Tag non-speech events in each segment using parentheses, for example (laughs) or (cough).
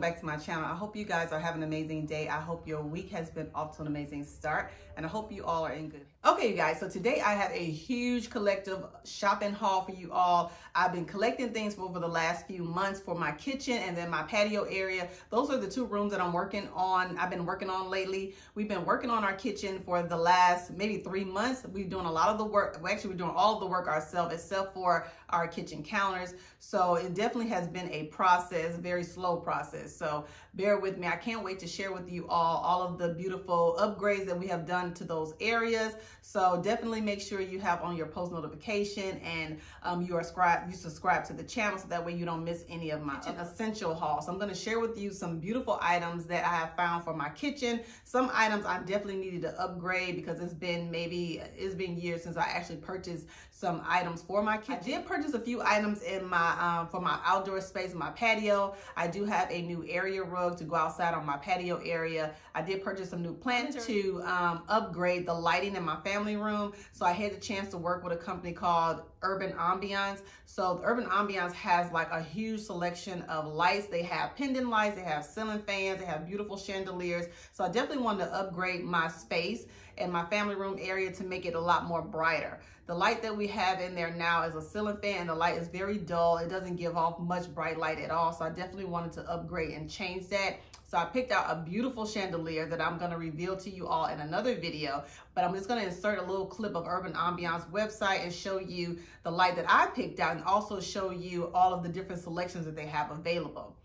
welcome back to my channel. I hope you guys are having an amazing day. I hope your week has been off to an amazing start and I hope you all are in good. Okay, you guys, so today I have a huge collective shopping haul for you all. I've been collecting things for over the last few months for my kitchen and then my patio area. Those are the two rooms that I'm working on. I've been working on lately. We've been working on our kitchen for the last maybe three months. We're doing a lot of the work. Actually, we're doing all the work ourselves except for our kitchen counters. So it definitely has been a process, very slow process. So bear with me. I can't wait to share with you all all of the beautiful upgrades that we have done to those areas. So definitely make sure you have on your post notification and um, you are subscribe, you subscribe to the channel so that way you don't miss any of my essential hauls. So I'm going to share with you some beautiful items that I have found for my kitchen. Some items I definitely needed to upgrade because it's been maybe, it's been years since I actually purchased some items for my kitchen. I did purchase a few items in my, um, for my outdoor space, my patio. I do have a new area rug to go outside on my patio area. I did purchase some new plants to um, upgrade the lighting in my family room. So I had the chance to work with a company called Urban Ambiance. So Urban Ambiance has like a huge selection of lights. They have pendant lights, they have ceiling fans, they have beautiful chandeliers. So I definitely wanted to upgrade my space and my family room area to make it a lot more brighter. The light that we have in there now is a ceiling fan. The light is very dull. It doesn't give off much bright light at all. So I definitely wanted to upgrade and change that. So I picked out a beautiful chandelier that I'm gonna reveal to you all in another video, but I'm just gonna insert a little clip of Urban Ambiance website and show you the light that I picked out and also show you all of the different selections that they have available,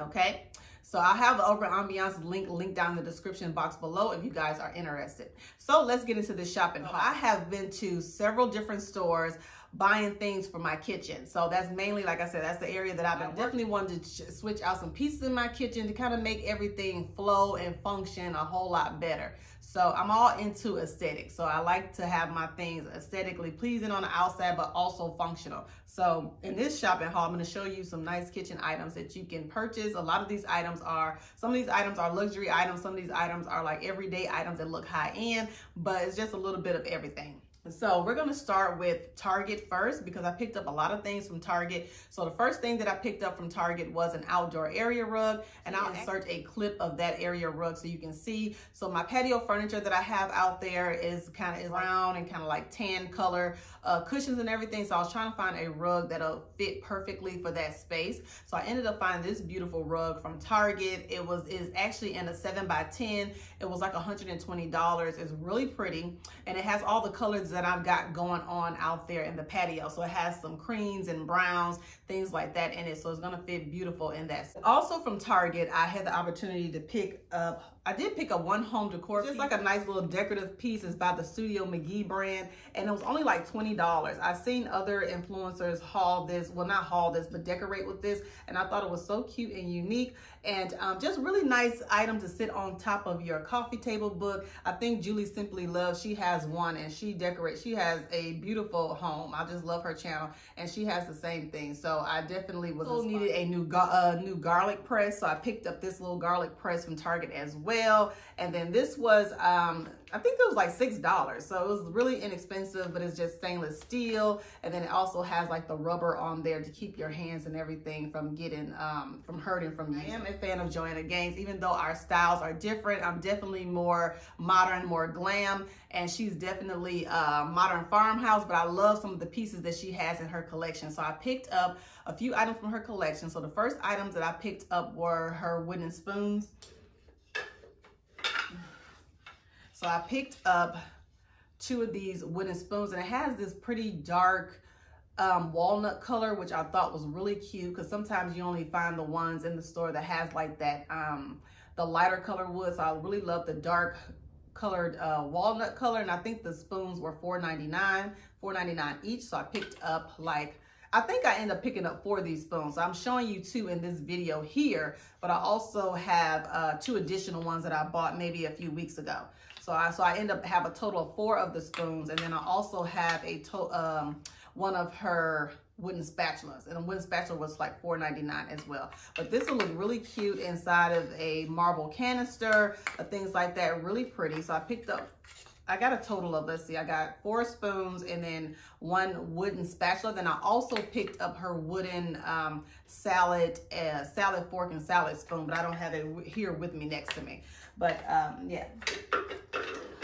okay? So I have the Urban Ambiance link linked down in the description box below if you guys are interested. So let's get into the shopping. I have been to several different stores buying things for my kitchen. So that's mainly, like I said, that's the area that I've been definitely wanted to switch out some pieces in my kitchen to kind of make everything flow and function a whole lot better. So I'm all into aesthetics. So I like to have my things aesthetically pleasing on the outside, but also functional. So in this shopping haul, I'm gonna show you some nice kitchen items that you can purchase. A lot of these items are, some of these items are luxury items. Some of these items are like everyday items that look high end, but it's just a little bit of everything. So we're gonna start with Target first because I picked up a lot of things from Target. So the first thing that I picked up from Target was an outdoor area rug and I'll insert a clip of that area rug so you can see. So my patio furniture that I have out there is kind of is round and kind of like tan color uh, cushions and everything. So I was trying to find a rug that'll fit perfectly for that space. So I ended up finding this beautiful rug from Target. It was is actually in a seven by 10. It was like $120. It's really pretty and it has all the colors that I've got going on out there in the patio. So it has some creams and browns, things like that in it. So it's gonna fit beautiful in that. Also from Target, I had the opportunity to pick up I did pick up one home decor. Just like a nice little decorative piece. It's by the Studio McGee brand. And it was only like $20. I've seen other influencers haul this. Well, not haul this, but decorate with this. And I thought it was so cute and unique. And um, just really nice item to sit on top of your coffee table book. I think Julie Simply Love, she has one and she decorates. She has a beautiful home. I just love her channel. And she has the same thing. So I definitely was needed a new, uh, new garlic press. So I picked up this little garlic press from Target as well well. And then this was, um, I think it was like $6. So it was really inexpensive, but it's just stainless steel. And then it also has like the rubber on there to keep your hands and everything from getting, um, from hurting from you. I am a fan of Joanna Gaines, even though our styles are different. I'm definitely more modern, more glam. And she's definitely a modern farmhouse, but I love some of the pieces that she has in her collection. So I picked up a few items from her collection. So the first items that I picked up were her wooden spoons. So I picked up two of these wooden spoons and it has this pretty dark um, walnut color, which I thought was really cute because sometimes you only find the ones in the store that has like that, um, the lighter color wood. So I really love the dark colored uh, walnut color. And I think the spoons were $4.99, $4.99 each. So I picked up like I think I ended up picking up four of these spoons. So I'm showing you two in this video here, but I also have uh, two additional ones that I bought maybe a few weeks ago. So I, so I end up have a total of four of the spoons. And then I also have a to, um, one of her wooden spatulas. And a wooden spatula was like $4.99 as well. But this will look really cute inside of a marble canister, things like that. Really pretty. So I picked up I got a total of, let's see, I got four spoons and then one wooden spatula. Then I also picked up her wooden um, salad, uh, salad fork and salad spoon, but I don't have it here with me next to me. But um, yeah.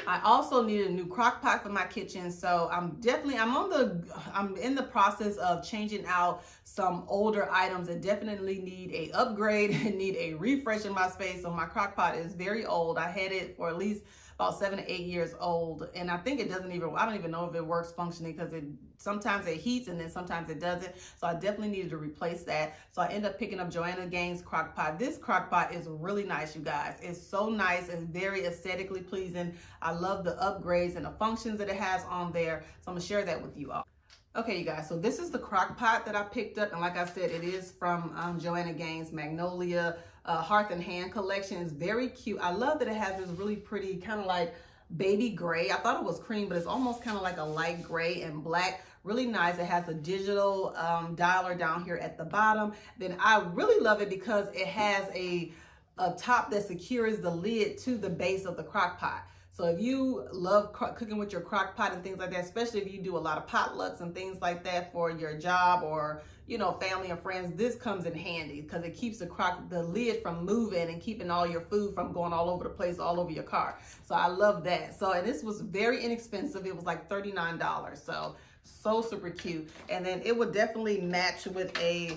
I also need a new crock pot for my kitchen. So I'm definitely, I'm on the, I'm in the process of changing out some older items that definitely need a upgrade (laughs) and need a refresh in my space. So my crock pot is very old. I had it for at least about seven to eight years old. And I think it doesn't even, I don't even know if it works functioning because it sometimes it heats and then sometimes it doesn't. So I definitely needed to replace that. So I end up picking up Joanna Gaines crock pot. This crock pot is really nice, you guys. It's so nice and very aesthetically pleasing. I love the upgrades and the functions that it has on there. So I'm gonna share that with you all. Okay, you guys, so this is the crock pot that I picked up. And like I said, it is from um, Joanna Gaines Magnolia uh, Hearth and Hand collection. It's very cute. I love that it has this really pretty kind of like baby gray. I thought it was cream, but it's almost kind of like a light gray and black. Really nice. It has a digital um, dialer down here at the bottom. Then I really love it because it has a, a top that secures the lid to the base of the crock pot. So if you love cooking with your crock pot and things like that, especially if you do a lot of potlucks and things like that for your job or, you know, family and friends, this comes in handy because it keeps the crock, the lid from moving and keeping all your food from going all over the place, all over your car. So I love that. So, and this was very inexpensive. It was like $39. So, so super cute. And then it would definitely match with a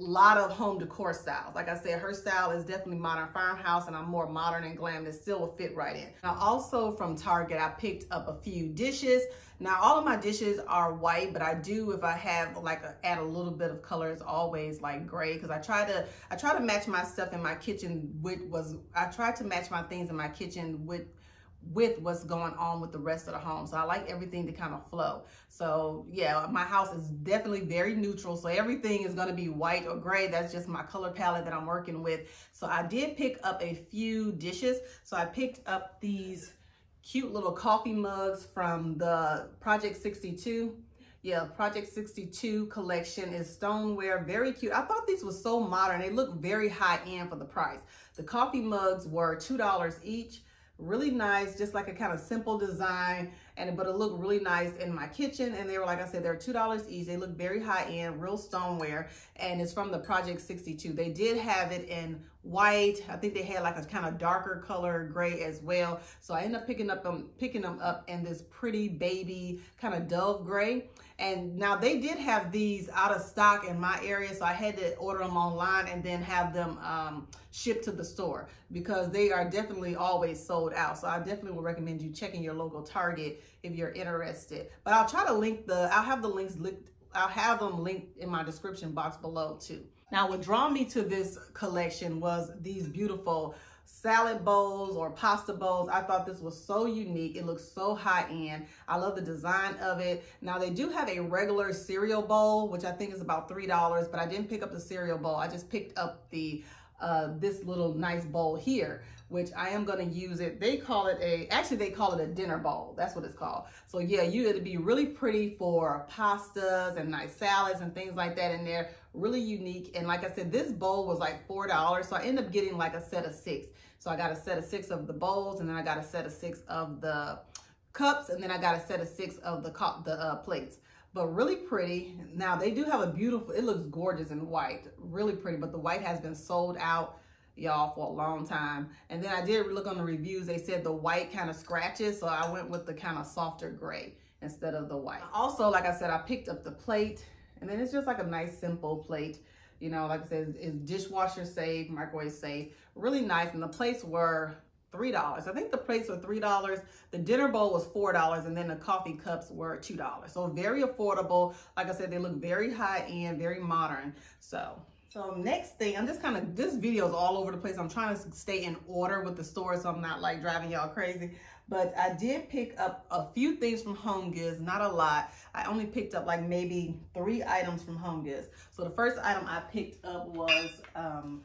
lot of home decor styles. Like I said, her style is definitely modern farmhouse and I'm more modern and glam that still will fit right in. Now also from Target, I picked up a few dishes. Now all of my dishes are white, but I do, if I have like a, add a little bit of color, it's always like gray because I try to, I try to match my stuff in my kitchen with was, I try to match my things in my kitchen with with what's going on with the rest of the home. So I like everything to kind of flow. So yeah, my house is definitely very neutral. So everything is going to be white or gray. That's just my color palette that I'm working with. So I did pick up a few dishes. So I picked up these cute little coffee mugs from the Project 62. Yeah, Project 62 collection is stoneware, very cute. I thought these were so modern. They look very high end for the price. The coffee mugs were $2 each really nice, just like a kind of simple design, and but it looked really nice in my kitchen. And they were, like I said, they're $2 each. They look very high end, real stoneware, and it's from the Project 62. They did have it in white. I think they had like a kind of darker color gray as well. So I ended up picking up them, picking them up in this pretty baby kind of dove gray. And now they did have these out of stock in my area, so I had to order them online and then have them um, shipped to the store because they are definitely always sold out. So I definitely would recommend you checking your local Target if you're interested. But I'll try to link the, I'll have the links linked, I'll have them linked in my description box below too. Now what drew me to this collection was these beautiful salad bowls or pasta bowls. I thought this was so unique. It looks so high end. I love the design of it. Now they do have a regular cereal bowl, which I think is about $3, but I didn't pick up the cereal bowl. I just picked up the uh, this little nice bowl here, which I am going to use it. They call it a, actually they call it a dinner bowl. That's what it's called. So yeah, you, it'd be really pretty for pastas and nice salads and things like that in there. Really unique. And like I said, this bowl was like $4. So I ended up getting like a set of six. So I got a set of six of the bowls and then I got a set of six of the cups and then I got a set of six of the, the uh, plates. But really pretty. Now they do have a beautiful, it looks gorgeous in white. Really pretty, but the white has been sold out y'all for a long time. And then I did look on the reviews. They said the white kind of scratches. So I went with the kind of softer gray instead of the white. Also, like I said, I picked up the plate and then it's just like a nice simple plate. You know, like I said, it's dishwasher safe, microwave safe, really nice. And the plates were $3. I think the plates were $3. The dinner bowl was $4 and then the coffee cups were $2. So very affordable. Like I said, they look very high end, very modern. So so next thing, I'm just kind of, this video is all over the place. I'm trying to stay in order with the store so I'm not like driving y'all crazy. But I did pick up a few things from Home Goods, not a lot. I only picked up like maybe three items from Home Goods. So the first item I picked up was, um,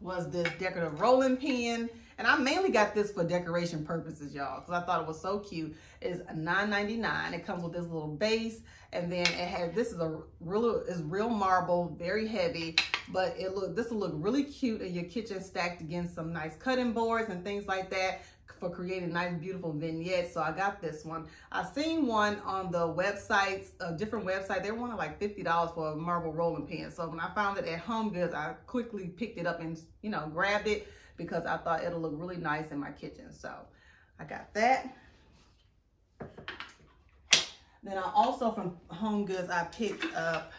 was this decorative rolling pin. And I mainly got this for decoration purposes, y'all, because I thought it was so cute. It's $9.99. It comes with this little base, and then it has this is a real is real marble, very heavy, but it look this will look really cute in your kitchen, stacked against some nice cutting boards and things like that. for creating nice, beautiful vignettes. So I got this one. I seen one on the websites, a different website. They wanted like $50 for a marble rolling pin. So when I found it at Home Goods, I quickly picked it up and, you know, grabbed it because I thought it'll look really nice in my kitchen. So I got that. Then I also from Home Goods, I picked up,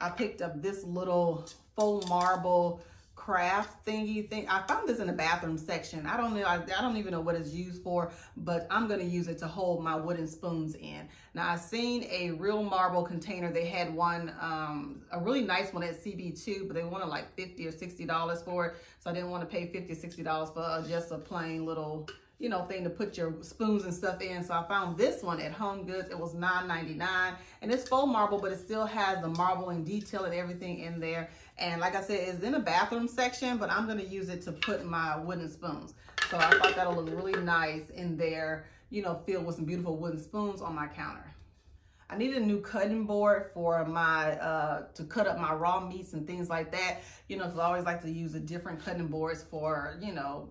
I picked up this little faux marble craft thingy thing. I found this in the bathroom section. I don't know. I, I, don't even know what it's used for, but I'm going to use it to hold my wooden spoons in. Now I've seen a real marble container. They had one, um, a really nice one at CB2, but they wanted like 50 or $60 for it. So I didn't want to pay 50 or $60 for just a plain little you know, thing to put your spoons and stuff in. So I found this one at Home Goods. It was $9.99 and it's faux marble, but it still has the marbling detail and everything in there. And like I said, it's in the bathroom section, but I'm gonna use it to put my wooden spoons. So I thought that'll look really nice in there, you know, filled with some beautiful wooden spoons on my counter. I need a new cutting board for my, uh, to cut up my raw meats and things like that. You know, cause I always like to use a different cutting boards for, you know,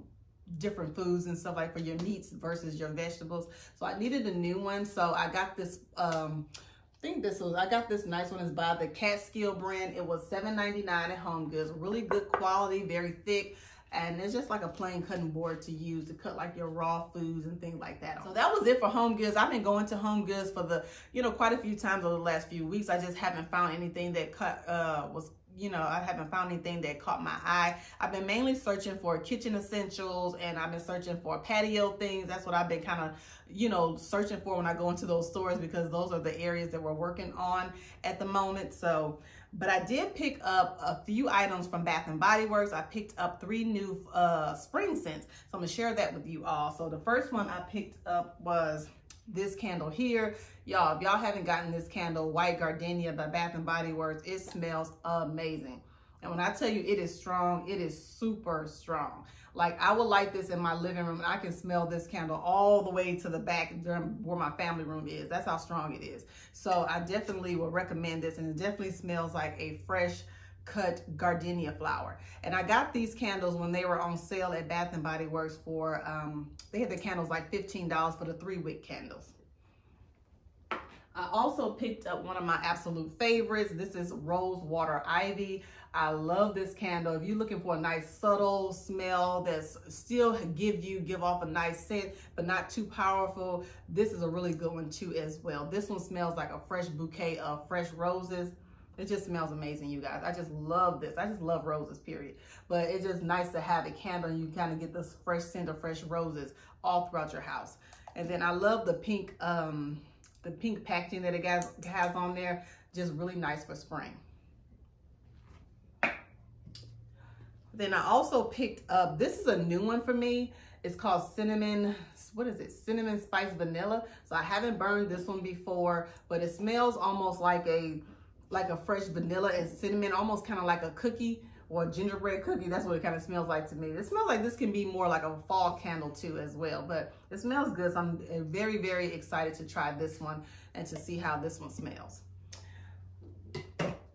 different foods and stuff like for your meats versus your vegetables. So I needed a new one. So I got this, um, I think this was, I got this nice one. It's by the Catskill brand. It was $7.99 at Home Goods. Really good quality, very thick. And it's just like a plain cutting board to use to cut like your raw foods and things like that. So that was it for Home Goods. I've been going to Home Goods for the, you know, quite a few times over the last few weeks. I just haven't found anything that cut, uh, was you know, I haven't found anything that caught my eye. I've been mainly searching for kitchen essentials and I've been searching for patio things. That's what I've been kind of, you know, searching for when I go into those stores because those are the areas that we're working on at the moment. So, but I did pick up a few items from Bath and Body Works. I picked up three new uh, spring scents. So I'm gonna share that with you all. So the first one I picked up was this candle here. Y'all, if y'all haven't gotten this candle, White Gardenia by Bath & Body Works, it smells amazing. And when I tell you it is strong, it is super strong. Like I would light this in my living room and I can smell this candle all the way to the back where my family room is. That's how strong it is. So I definitely would recommend this and it definitely smells like a fresh cut gardenia flower. And I got these candles when they were on sale at Bath & Body Works for, um, they had the candles like $15 for the three wick candles. I also picked up one of my absolute favorites. This is Rose Water Ivy. I love this candle. If you're looking for a nice subtle smell that's still give you, give off a nice scent, but not too powerful, this is a really good one too as well. This one smells like a fresh bouquet of fresh roses. It just smells amazing, you guys. I just love this. I just love roses, period. But it's just nice to have a candle and you kind of get this fresh scent of fresh roses all throughout your house. And then I love the pink, um, the pink packaging that it has, has on there. Just really nice for spring. Then I also picked up, this is a new one for me. It's called Cinnamon, what is it? Cinnamon Spice Vanilla. So I haven't burned this one before, but it smells almost like a like a fresh vanilla and cinnamon, almost kind of like a cookie or a gingerbread cookie. That's what it kind of smells like to me. It smells like this can be more like a fall candle too as well, but it smells good. So I'm very, very excited to try this one and to see how this one smells.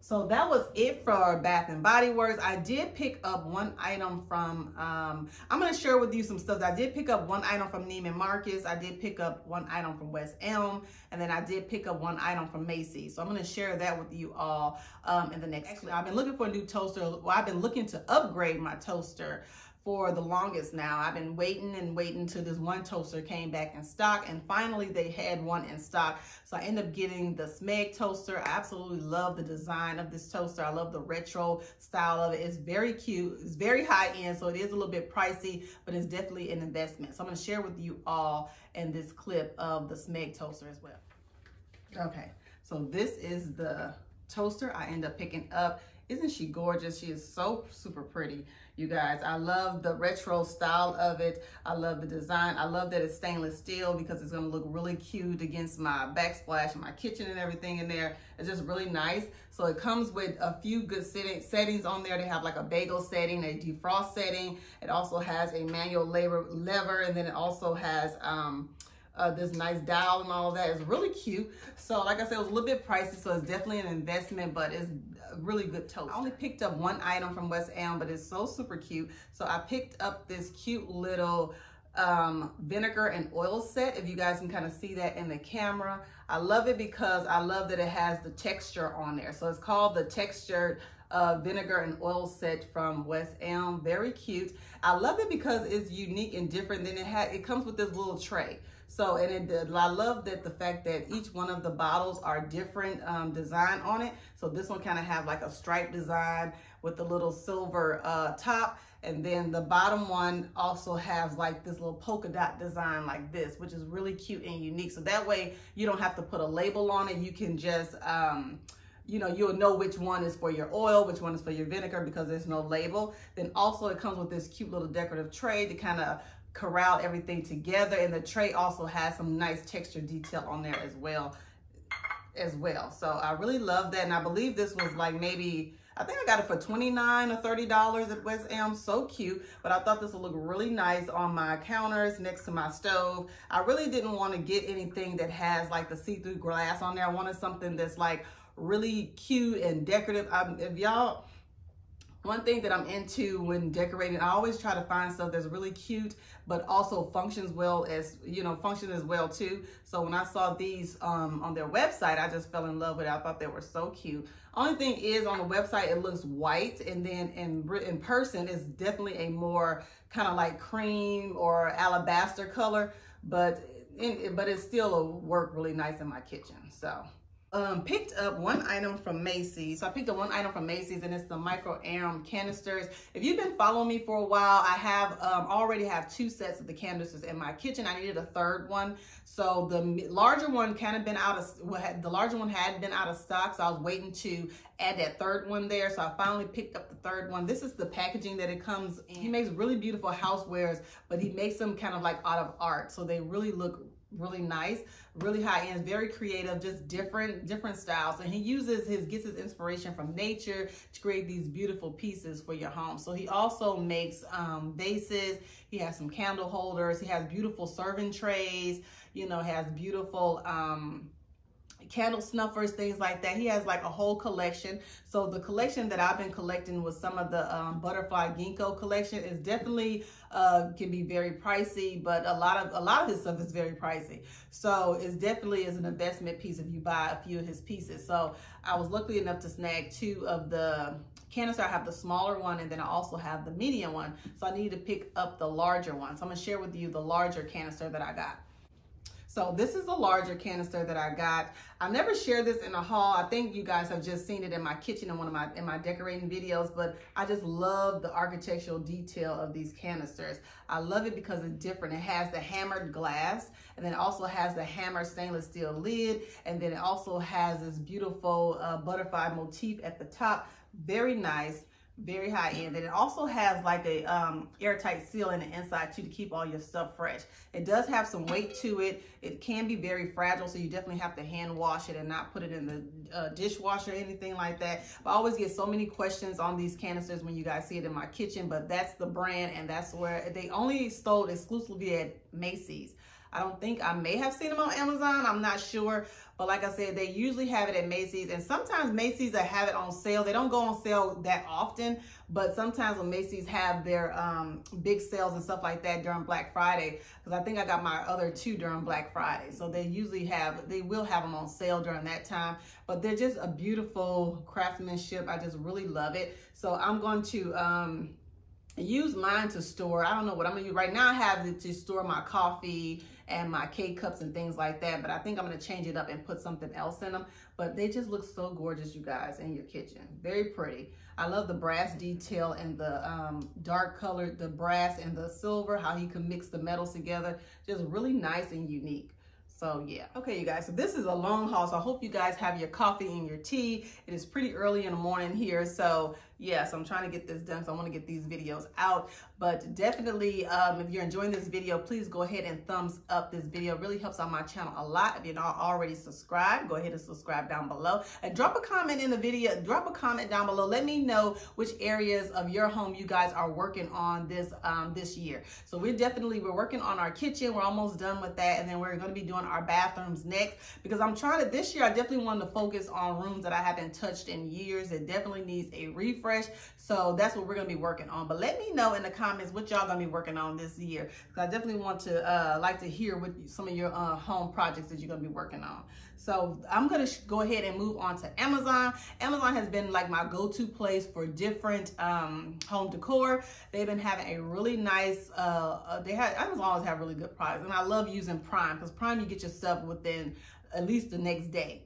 So that was it for Bath and Body Works. I did pick up one item from, um, I'm going to share with you some stuff. I did pick up one item from Neiman Marcus. I did pick up one item from West Elm. And then I did pick up one item from Macy's. So I'm going to share that with you all um, in the next clip. I've been looking for a new toaster. Well, I've been looking to upgrade my toaster for the longest now. I've been waiting and waiting until this one toaster came back in stock and finally they had one in stock. So I ended up getting the Smeg toaster. I absolutely love the design of this toaster. I love the retro style of it. It's very cute. It's very high end, so it is a little bit pricey, but it's definitely an investment. So I'm gonna share with you all in this clip of the Smeg toaster as well. Okay, so this is the toaster I end up picking up. Isn't she gorgeous? She is so super pretty, you guys. I love the retro style of it. I love the design. I love that it's stainless steel because it's gonna look really cute against my backsplash and my kitchen and everything in there. It's just really nice. So it comes with a few good setting, settings on there. They have like a bagel setting, a defrost setting. It also has a manual lever, lever and then it also has, um, uh, this nice dial and all that. It's really cute. So like I said, it was a little bit pricey, so it's definitely an investment, but it's a really good toast. I only picked up one item from West Elm, but it's so super cute. So I picked up this cute little um, vinegar and oil set. If you guys can kind of see that in the camera. I love it because I love that it has the texture on there. So it's called the textured uh, vinegar and oil set from West Elm. Very cute. I love it because it's unique and different. Then it had it comes with this little tray. So, and it, I love that the fact that each one of the bottles are different um, design on it. So this one kind of have like a stripe design with the little silver uh, top. And then the bottom one also has like this little polka dot design like this, which is really cute and unique. So that way you don't have to put a label on it. You can just, um, you know, you'll know which one is for your oil, which one is for your vinegar because there's no label. Then also it comes with this cute little decorative tray to kind of corral everything together. And the tray also has some nice texture detail on there as well, as well. So I really love that. And I believe this was like maybe, I think I got it for 29 or $30 at West Elm. So cute. But I thought this would look really nice on my counters next to my stove. I really didn't want to get anything that has like the see-through glass on there. I wanted something that's like really cute and decorative. Um, if y'all, one thing that I'm into when decorating, I always try to find stuff that's really cute, but also functions well as, you know, function as well too. So when I saw these um, on their website, I just fell in love with it. I thought they were so cute. Only thing is on the website, it looks white. And then in, in person, it's definitely a more kind of like cream or alabaster color, but, in, but it still will work really nice in my kitchen. So um, picked up one item from Macy's. So I picked up one item from Macy's and it's the Michael Aram canisters. If you've been following me for a while, I have um, already have two sets of the canisters in my kitchen. I needed a third one. So the larger one kind of been out of, the larger one had been out of stock. So I was waiting to add that third one there. So I finally picked up the third one. This is the packaging that it comes in. He makes really beautiful housewares, but he makes them kind of like out of art. So they really look really nice, really high end, very creative, just different, different styles. And he uses his, gets his inspiration from nature to create these beautiful pieces for your home. So he also makes um, vases. He has some candle holders. He has beautiful serving trays, you know, has beautiful, um, candle snuffers, things like that. He has like a whole collection. So the collection that I've been collecting with some of the um, butterfly ginkgo collection is definitely uh, can be very pricey, but a lot of a lot of his stuff is very pricey. So it's definitely is an investment piece if you buy a few of his pieces. So I was lucky enough to snag two of the canister. I have the smaller one and then I also have the medium one. So I need to pick up the larger one. So I'm gonna share with you the larger canister that I got. So this is the larger canister that I got. I've never shared this in a haul. I think you guys have just seen it in my kitchen in one of my in my decorating videos, but I just love the architectural detail of these canisters. I love it because it's different. It has the hammered glass and then it also has the hammered stainless steel lid. And then it also has this beautiful uh, butterfly motif at the top. Very nice very high end and it also has like a um, airtight seal in the inside too to keep all your stuff fresh. It does have some weight to it. It can be very fragile so you definitely have to hand wash it and not put it in the uh, dishwasher or anything like that. But I always get so many questions on these canisters when you guys see it in my kitchen but that's the brand and that's where they only sold exclusively at Macy's I don't think I may have seen them on Amazon. I'm not sure. But like I said, they usually have it at Macy's. And sometimes Macy's have it on sale. They don't go on sale that often. But sometimes when Macy's have their um, big sales and stuff like that during Black Friday, because I think I got my other two during Black Friday. So they usually have, they will have them on sale during that time. But they're just a beautiful craftsmanship. I just really love it. So I'm going to... Um, use mine to store i don't know what i'm gonna use right now i have it to store my coffee and my K-cups and things like that. But I think I'm going to change it up and put something else in them. But they just look so gorgeous, you guys, in your kitchen. Very pretty. I love the brass detail and the um, dark color, the brass and the silver, how you can mix the metals together. Just really nice and unique. So yeah. Okay, you guys, so this is a long haul. So I hope you guys have your coffee and your tea. It is pretty early in the morning here. So yes, I'm trying to get this done. So I want to get these videos out. But definitely, um, if you're enjoying this video, please go ahead and thumbs up this video. It really helps out my channel a lot. If you're not already subscribed, go ahead and subscribe down below. And drop a comment in the video. Drop a comment down below. Let me know which areas of your home you guys are working on this um, this year. So we're definitely, we're working on our kitchen. We're almost done with that. And then we're going to be doing our bathrooms next because I'm trying to, this year I definitely wanted to focus on rooms that I haven't touched in years. It definitely needs a refresh. So that's what we're gonna be working on. But let me know in the comments what y'all gonna be working on this year. Because I definitely want to uh, like to hear what some of your uh, home projects that you're gonna be working on. So I'm gonna go ahead and move on to Amazon. Amazon has been like my go-to place for different um, home decor. They've been having a really nice, uh, uh, they have, Amazon always have really good products. And I love using Prime because Prime, you get your stuff within at least the next day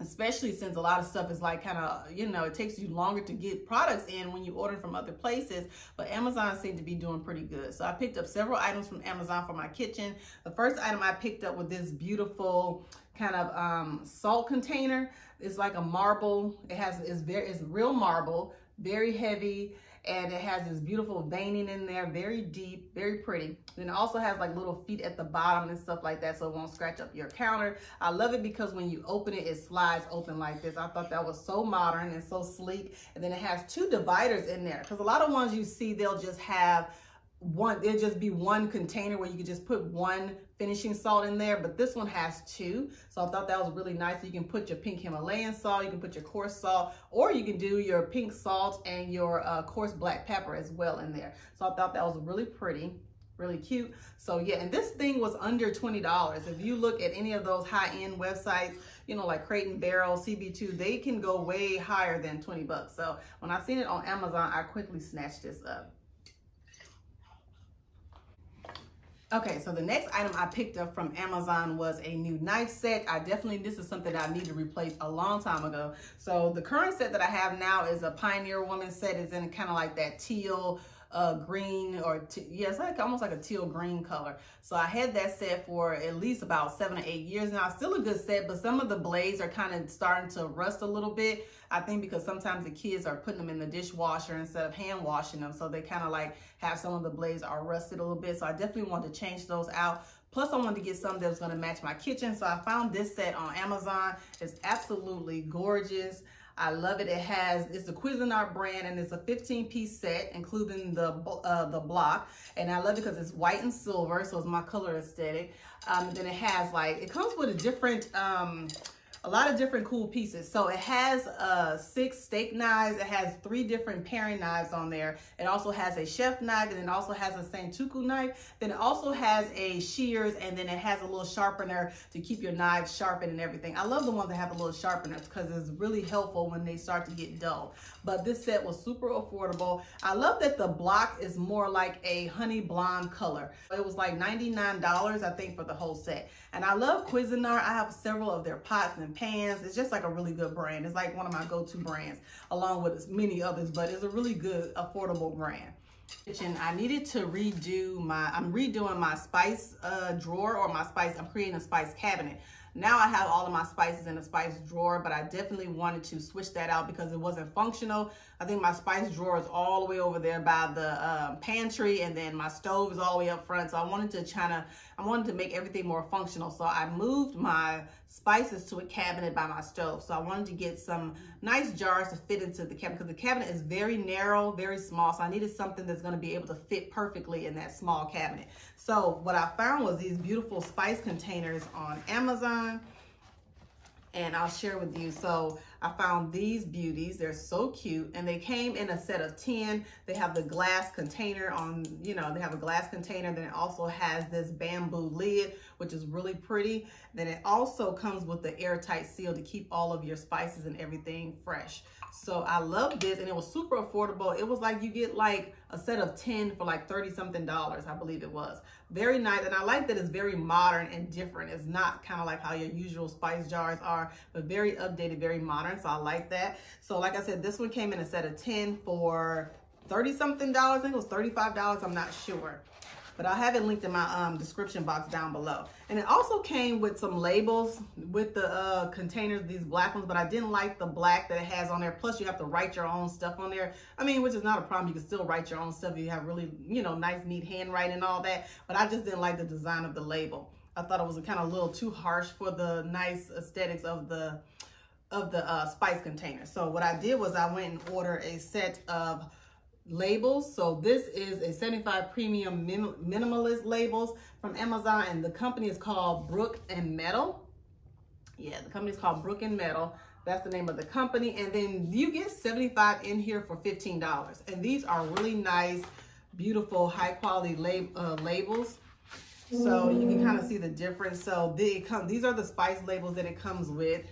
especially since a lot of stuff is like kind of you know it takes you longer to get products in when you order from other places but amazon seemed to be doing pretty good so i picked up several items from amazon for my kitchen the first item i picked up was this beautiful kind of um, salt container. It's like a marble. It has it's very it's real marble, very heavy, and it has this beautiful veining in there, very deep, very pretty. Then it also has like little feet at the bottom and stuff like that, so it won't scratch up your counter. I love it because when you open it, it slides open like this. I thought that was so modern and so sleek. And then it has two dividers in there, because a lot of ones you see, they'll just have one, there'll just be one container where you can just put one finishing salt in there, but this one has two. So I thought that was really nice. You can put your pink Himalayan salt, you can put your coarse salt, or you can do your pink salt and your uh, coarse black pepper as well in there. So I thought that was really pretty really cute. So yeah, and this thing was under $20. If you look at any of those high-end websites, you know, like Crate and Barrel, CB2, they can go way higher than 20 bucks. So when I seen it on Amazon, I quickly snatched this up. Okay, so the next item I picked up from Amazon was a new knife set. I definitely, this is something I need to replace a long time ago. So the current set that I have now is a Pioneer Woman set. It's in kind of like that teal uh, green or yeah, it's like almost like a teal green color. So I had that set for at least about seven or eight years now. Still a good set, but some of the blades are kind of starting to rust a little bit. I think because sometimes the kids are putting them in the dishwasher instead of hand washing them. So they kind of like have some of the blades are rusted a little bit. So I definitely want to change those out. Plus, I wanted to get something that was going to match my kitchen. So I found this set on Amazon. It's absolutely gorgeous. I love it. It has, it's the Cuisinart brand and it's a 15 piece set, including the uh, the block. And I love it because it's white and silver, so it's my color aesthetic. Um, then it has like, it comes with a different, um, a lot of different cool pieces. So it has uh, six steak knives. It has three different paring knives on there. It also has a chef knife and it also has a Santoku knife. Then it also has a shears and then it has a little sharpener to keep your knives sharpened and everything. I love the ones that have a little sharpener because it's really helpful when they start to get dull. But this set was super affordable. I love that the block is more like a honey blonde color. It was like $99, I think, for the whole set. And I love Cuisinart. I have several of their pots and pans. It's just like a really good brand. It's like one of my go-to brands along with many others, but it's a really good, affordable brand. Kitchen, I needed to redo my, I'm redoing my spice uh, drawer or my spice, I'm creating a spice cabinet. Now I have all of my spices in a spice drawer, but I definitely wanted to switch that out because it wasn't functional. I think my spice drawer is all the way over there by the uh, pantry and then my stove is all the way up front. So I wanted to kind of, I wanted to make everything more functional. So I moved my spices to a cabinet by my stove. So I wanted to get some nice jars to fit into the cabinet because the cabinet is very narrow, very small. So I needed something that's gonna be able to fit perfectly in that small cabinet. So what I found was these beautiful spice containers on Amazon and I'll share with you. So I found these beauties. They're so cute. And they came in a set of 10. They have the glass container on, you know, they have a glass container. Then it also has this bamboo lid, which is really pretty. Then it also comes with the airtight seal to keep all of your spices and everything fresh. So I love this and it was super affordable. It was like you get like a set of 10 for like 30 something dollars, I believe it was. Very nice. And I like that it's very modern and different. It's not kind of like how your usual spice jars are, but very updated, very modern. So I like that. So like I said, this one came in a set of 10 for 30 something dollars. I think it was $35. I'm not sure but I'll have it linked in my um, description box down below. And it also came with some labels with the uh, containers, these black ones, but I didn't like the black that it has on there. Plus you have to write your own stuff on there. I mean, which is not a problem. You can still write your own stuff you have really, you know, nice, neat handwriting and all that. But I just didn't like the design of the label. I thought it was kind of a little too harsh for the nice aesthetics of the of the uh, spice container. So what I did was I went and ordered a set of labels. So this is a 75 premium minimalist labels from Amazon and the company is called Brook and Metal. Yeah, the company is called Brook and Metal. That's the name of the company. And then you get 75 in here for $15. And these are really nice, beautiful, high quality lab uh, labels. So you can kind of see the difference. So they come, these are the spice labels that it comes with.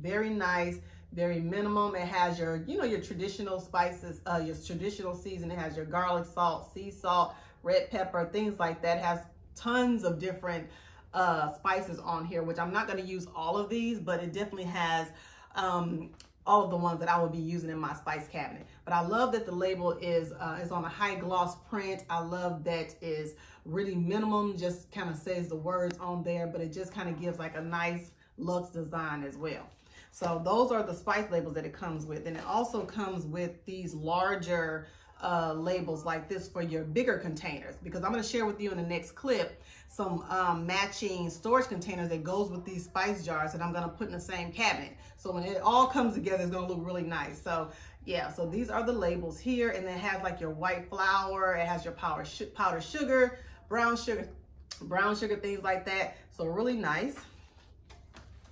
Very nice, very minimum. It has your, you know, your traditional spices, uh, your traditional season. It has your garlic salt, sea salt, red pepper, things like that. It has tons of different uh, spices on here, which I'm not going to use all of these, but it definitely has um, all of the ones that I will be using in my spice cabinet. But I love that the label is uh, is on a high gloss print. I love that is really minimum, just kind of says the words on there, but it just kind of gives like a nice luxe design as well. So those are the spice labels that it comes with. And it also comes with these larger uh, labels like this for your bigger containers because I'm going to share with you in the next clip some um, matching storage containers that goes with these spice jars that I'm going to put in the same cabinet. So when it all comes together, it's going to look really nice. So yeah, so these are the labels here and it has like your white flour, it has your powder, powder sugar, brown sugar, brown sugar, things like that. So really nice.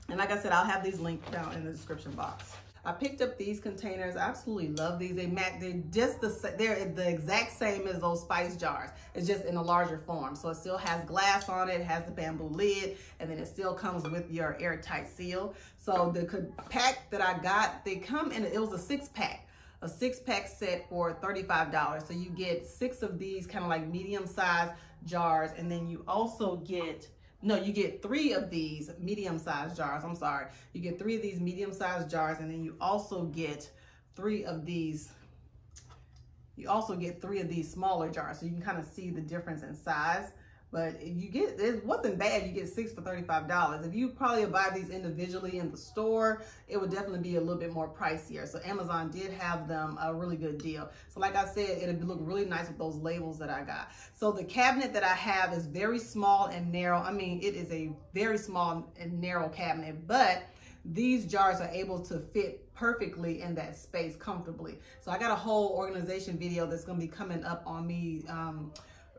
And like I said, I'll have these linked down in the description box. I picked up these containers. I absolutely love these. They match, they're just the, they're the exact same as those spice jars. It's just in a larger form. So it still has glass on it, it has the bamboo lid, and then it still comes with your airtight seal. So the pack that I got, they come in, it was a six pack a six pack set for $35. So you get six of these kind of like medium sized jars. And then you also get no, you get three of these medium-sized jars. I'm sorry. You get three of these medium-sized jars, and then you also get three of these you also get three of these smaller jars so you can kind of see the difference in size but you get it wasn't bad you get six for 35 dollars. If you probably buy these individually in the store it would definitely be a little bit more pricier. So amazon did have them a really good deal. So like i said it'd look really nice with those labels that i got. So the cabinet that i have is very small and narrow. I mean it is a very small and narrow cabinet but these jars are able to fit perfectly in that space comfortably. So i got a whole organization video that's going to be coming up on me um,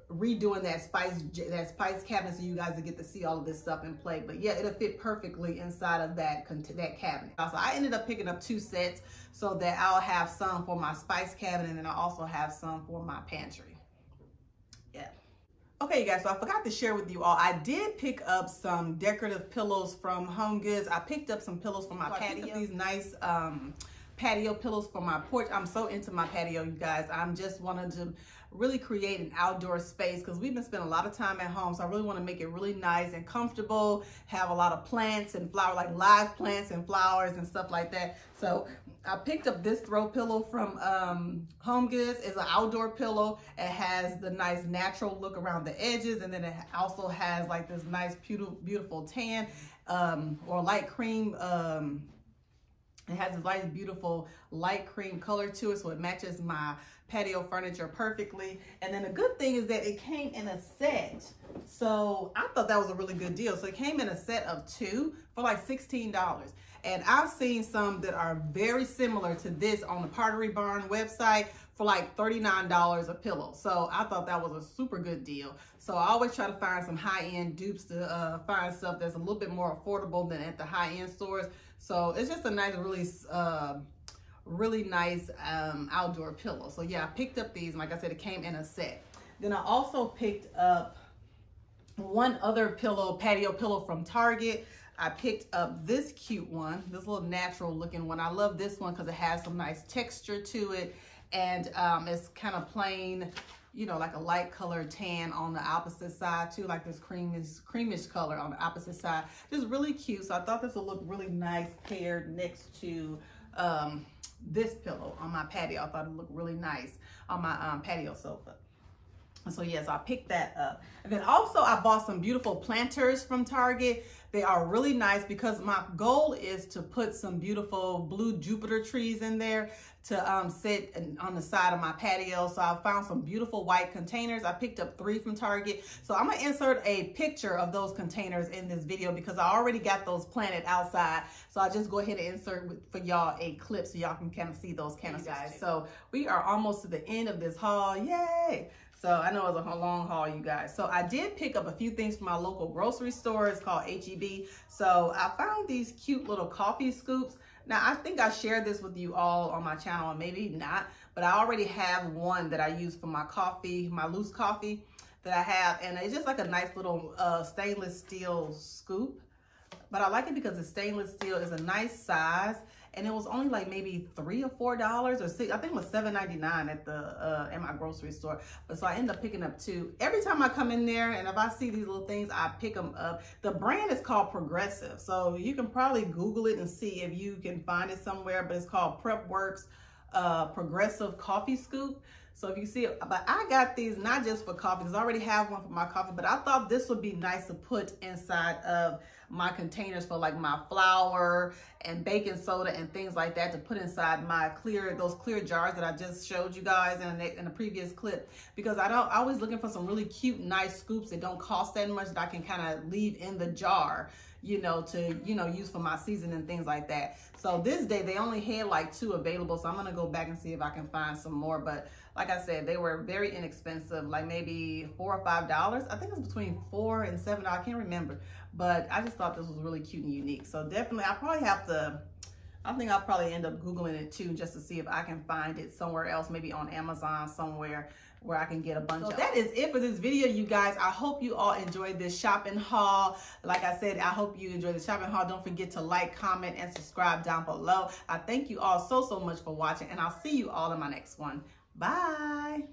redoing that spice that spice cabinet so you guys will get to see all of this stuff in play. But yeah, it'll fit perfectly inside of that that cabinet. So I ended up picking up two sets so that I'll have some for my spice cabinet and I also have some for my pantry. Yeah. Okay, you guys, so I forgot to share with you all. I did pick up some decorative pillows from Home Goods. I picked up some pillows for my so patio. These nice um, patio pillows for my porch. I'm so into my patio, you guys. I'm just wanted to really create an outdoor space because we've been spending a lot of time at home. So I really want to make it really nice and comfortable, have a lot of plants and flower, like live plants and flowers and stuff like that. So I picked up this throw pillow from um, Home Goods. It's an outdoor pillow. It has the nice natural look around the edges and then it also has like this nice beautiful, beautiful tan um, or light cream um, it has this nice, beautiful light cream color to it, so it matches my patio furniture perfectly. And then the good thing is that it came in a set. So I thought that was a really good deal. So it came in a set of two for like $16. And I've seen some that are very similar to this on the Pottery Barn website for like $39 a pillow. So I thought that was a super good deal. So I always try to find some high-end dupes to uh, find stuff that's a little bit more affordable than at the high-end stores. So it's just a nice, really, uh, really nice um, outdoor pillow. So yeah, I picked up these. Like I said, it came in a set. Then I also picked up one other pillow, patio pillow from Target. I picked up this cute one, this little natural looking one. I love this one because it has some nice texture to it and um, it's kind of plain, you know, like a light color tan on the opposite side too, like this creamish, creamish color on the opposite side. Just really cute. So I thought this would look really nice paired next to um, this pillow on my patio. I thought it looked really nice on my um, patio sofa. so yes, I picked that up. And then also I bought some beautiful planters from Target. They are really nice because my goal is to put some beautiful blue juniper trees in there to um, sit on the side of my patio. So I found some beautiful white containers. I picked up three from Target. So I'm gonna insert a picture of those containers in this video because I already got those planted outside. So I'll just go ahead and insert with, for y'all a clip so y'all can kind of see those canisters. Guys. So we are almost to the end of this haul, yay! So I know it was a long haul, you guys. So I did pick up a few things from my local grocery store. It's called HEB. So I found these cute little coffee scoops. Now, I think I shared this with you all on my channel, and maybe not, but I already have one that I use for my coffee, my loose coffee that I have. And it's just like a nice little uh, stainless steel scoop. But I like it because the stainless steel is a nice size and it was only like maybe three or four dollars or six. I think it was seven ninety nine at the uh, at my grocery store. But so I end up picking up two. Every time I come in there and if I see these little things, I pick them up. The brand is called Progressive, so you can probably Google it and see if you can find it somewhere. But it's called Prep Works uh, Progressive Coffee Scoop. So if you see but I got these not just for coffee, because I already have one for my coffee, but I thought this would be nice to put inside of my containers for like my flour and baking soda and things like that to put inside my clear, those clear jars that I just showed you guys in the, in the previous clip. Because I don't, I always looking for some really cute, nice scoops that don't cost that much that I can kind of leave in the jar you know, to, you know, use for my season and things like that. So this day they only had like two available. So I'm going to go back and see if I can find some more. But like I said, they were very inexpensive, like maybe four or five dollars. I think it's between four and seven. I can't remember, but I just thought this was really cute and unique. So definitely, I probably have to. I think I'll probably end up Googling it too, just to see if I can find it somewhere else, maybe on Amazon somewhere where I can get a bunch so of that is it for this video you guys. I hope you all enjoyed this shopping haul. Like I said I hope you enjoyed the shopping haul. Don't forget to like comment and subscribe down below. I thank you all so so much for watching and I'll see you all in my next one. Bye.